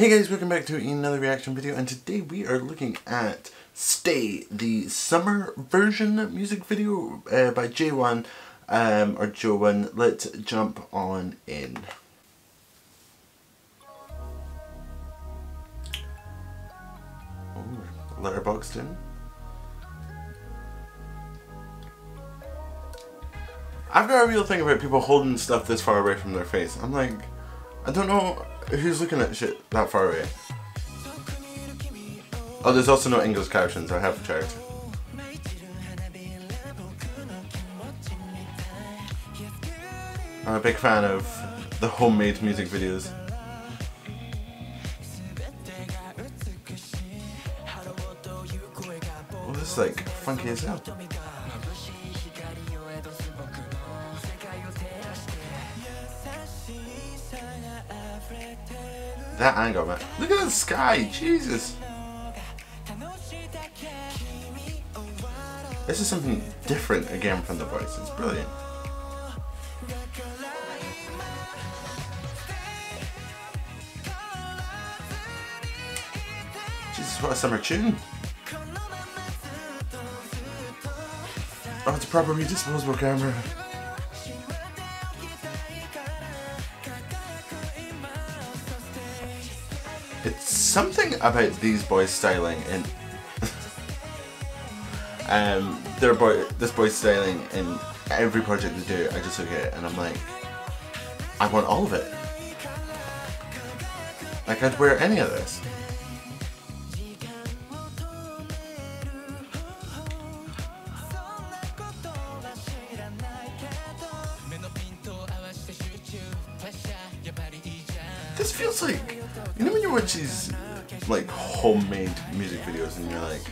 Hey guys, welcome back to another reaction video and today we are looking at Stay, the summer version music video uh, by JO1 um, or JO1. Let's jump on in. Oh, letterboxed in. I've got a real thing about people holding stuff this far away from their face. I'm like, I don't know who's looking at shit that far away. Oh, there's also no English captions, I have checked. I'm a big fan of the homemade music videos. Oh, this is like funky as hell. That angle, man. Look at the sky, Jesus. This is something different again from the voice. It's brilliant. Jesus, what a summer tune. Oh, it's a proper redisposable camera. Something about these boys styling and um, their boy, this boy's styling in every project they do. I just look at it and I'm like, I want all of it. Like I'd wear any of this. This feels like, you know when you watch these like homemade music videos and you're like,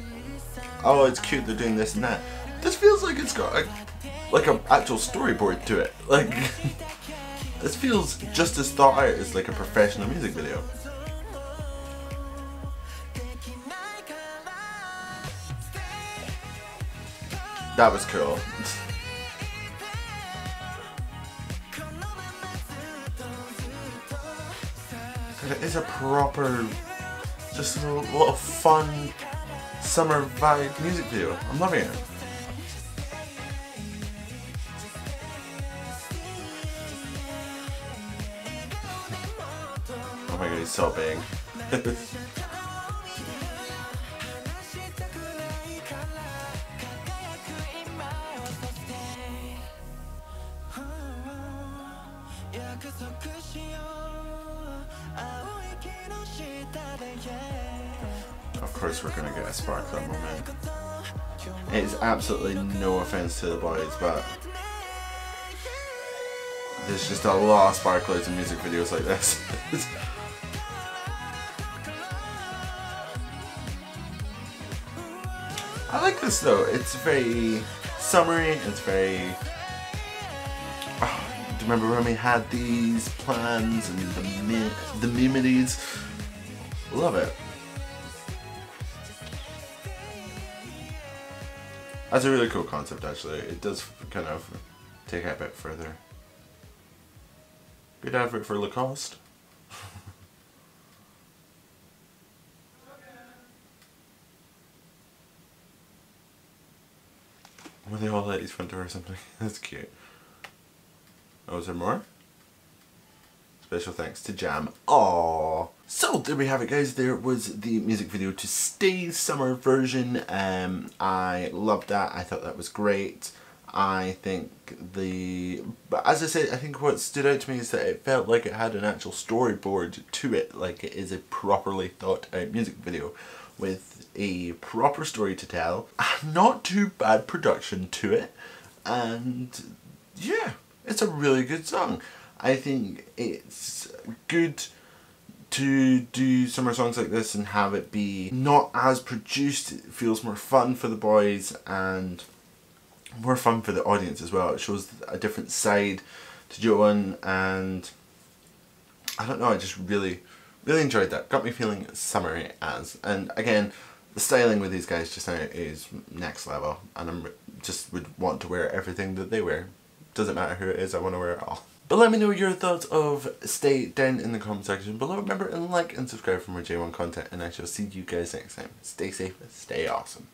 oh it's cute they're doing this and that. This feels like it's got a, like an actual storyboard to it. Like, this feels just as thought out as like a professional music video. That was cool. it is a proper, just a of fun summer vibe music video. I'm loving it. Oh my god, he's so big. Of course we're gonna get a sparkler moment. It's absolutely no offense to the boys, but there's just a lot of sparklers in music videos like this. I like this though, it's very summery, it's very... Remember when we had these plans and the, mi the mimities? Love it. That's a really cool concept actually. It does kind of take it a bit further. Good effort for Lacoste. Were they all ladies front door or something? That's cute. Oh, is there more? Special thanks to Jam. Aww. So there we have it guys, there was the music video to Stay Summer version. Um, I loved that, I thought that was great. I think the, but as I said, I think what stood out to me is that it felt like it had an actual storyboard to it, like it is a properly thought out music video with a proper story to tell, not too bad production to it, and yeah, it's a really good song. I think it's good to do summer songs like this and have it be not as produced, it feels more fun for the boys and more fun for the audience as well. It shows a different side to JO1 and I don't know, I just really, really enjoyed that. Got me feeling summery as. And again, the styling with these guys just now is next level and I'm just would want to wear everything that they wear. Doesn't matter who it is, I want to wear it all. But let me know your thoughts of Stay down in the comment section below. Remember and like and subscribe for more JO1 content and I shall see you guys next time. Stay safe, stay awesome.